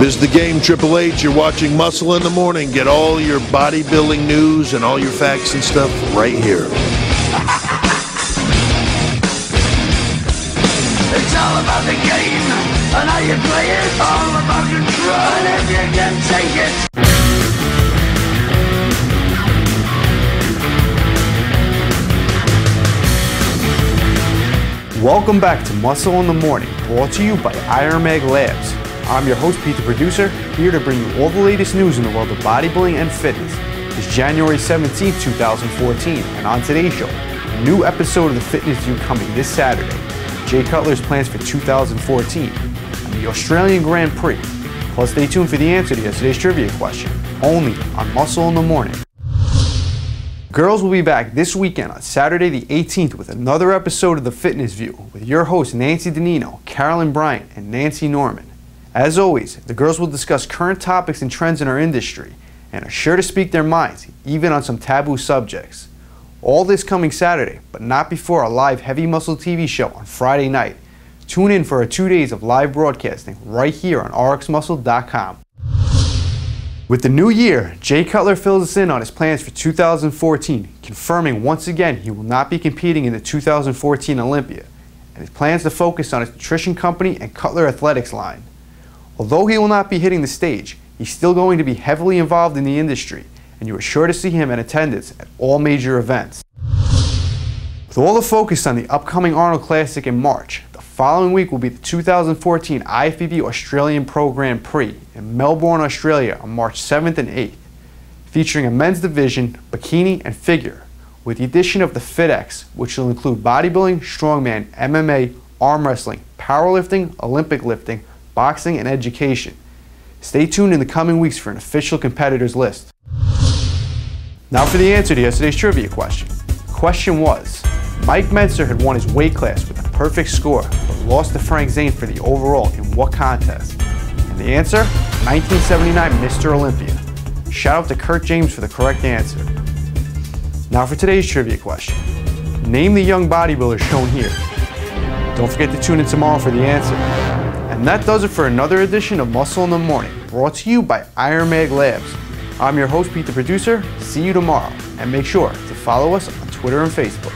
This is the game Triple H. You're watching Muscle in the Morning. Get all your bodybuilding news and all your facts and stuff right here. It's all about the game and how you play it. All about control and if you can take it. Welcome back to Muscle in the Morning, brought to you by Iron Mag Labs. I'm your host, Pete the Producer, here to bring you all the latest news in the world of bodybuilding and fitness. It's January 17, 2014, and on today's show, a new episode of the Fitness View coming this Saturday, Jay Cutler's plans for 2014, and the Australian Grand Prix. Plus, stay tuned for the answer to yesterday's trivia question, only on Muscle in the Morning. Girls will be back this weekend on Saturday the 18th with another episode of The Fitness View with your hosts Nancy Danino, Carolyn Bryant, and Nancy Norman. As always, the girls will discuss current topics and trends in our industry and are sure to speak their minds, even on some taboo subjects. All this coming Saturday, but not before our live Heavy Muscle TV show on Friday night. Tune in for our two days of live broadcasting right here on rxmuscle.com. With the new year, Jay Cutler fills us in on his plans for 2014, confirming once again he will not be competing in the 2014 Olympia, and his plans to focus on his nutrition company and Cutler Athletics line. Although he will not be hitting the stage, he's still going to be heavily involved in the industry, and you are sure to see him in attendance at all major events. With all the focus on the upcoming Arnold Classic in March, the following week will be the 2014 IFBB Australian Pro Grand Prix in Melbourne, Australia on March 7th and 8th, featuring a men's division, bikini, and figure, with the addition of the FitX, which will include bodybuilding, strongman, MMA, arm wrestling, powerlifting, Olympic lifting, boxing, and education. Stay tuned in the coming weeks for an official competitors list. Now for the answer to yesterday's trivia question. The question was, Mike Mentzer had won his weight class with a perfect score, but lost to Frank Zane for the overall in what contest? And the answer? 1979 Mr. Olympia. Shout out to Kurt James for the correct answer. Now for today's trivia question. Name the young bodybuilder shown here. Don't forget to tune in tomorrow for the answer. And that does it for another edition of Muscle in the Morning, brought to you by Iron Mag Labs. I'm your host, Pete the Producer. See you tomorrow. And make sure to follow us on Twitter and Facebook.